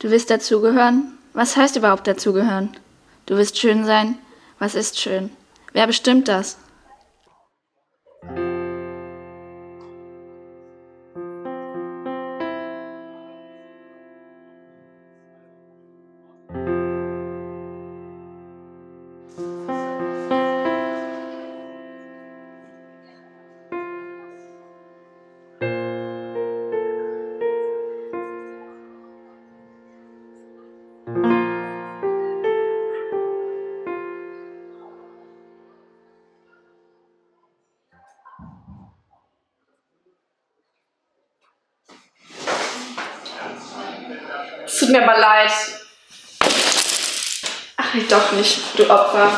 Du willst dazugehören? Was heißt überhaupt dazugehören? Du willst schön sein? Was ist schön? Wer bestimmt das? Es tut mir aber leid. Ach, nee, doch nicht, du Opfer.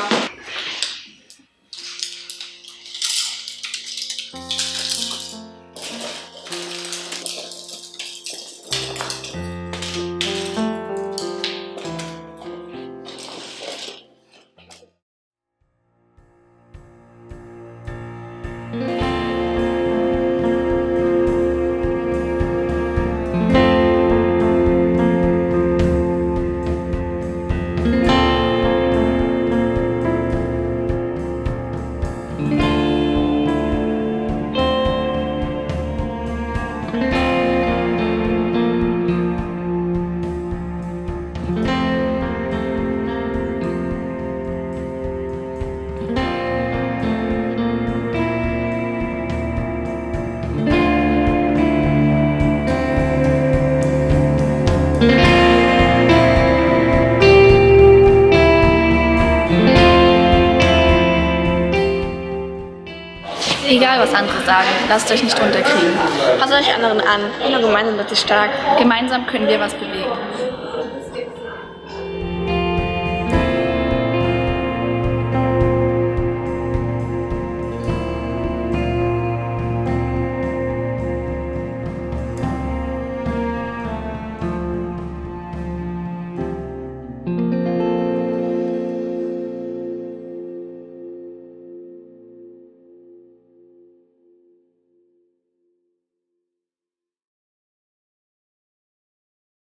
Egal, was andere sagen, lasst euch nicht runterkriegen. Passt euch anderen an. Nur gemeinsam wird sie stark. Gemeinsam können wir was bewegen.